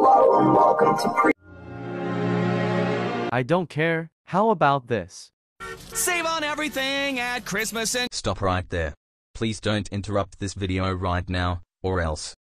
Hello and welcome to pre- I don't care. How about this? Save on everything at Christmas and Stop right there. Please don't interrupt this video right now, or else.